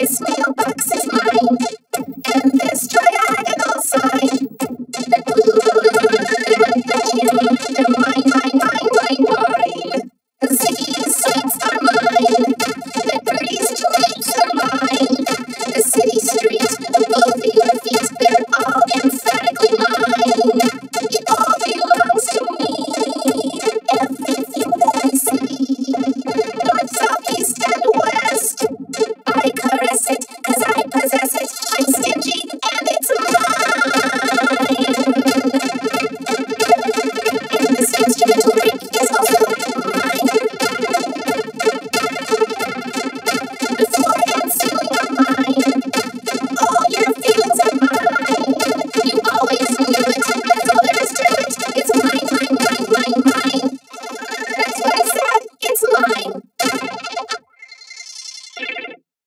This. still